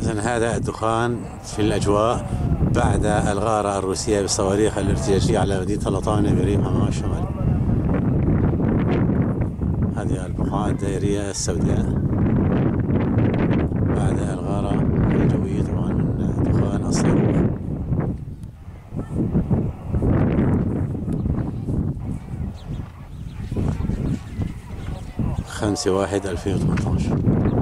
إذا هذا الدخان في الأجواء بعد الغارة الروسية بالصواريخ الارتجاجية على مدينة لطانة بريم أمام الشمال هذه البقعة الدائرية السوداء. بعد الغارة الجوية طبعا من دخان الصاروخ. خمسة واحد ألفين وثمانية عشر.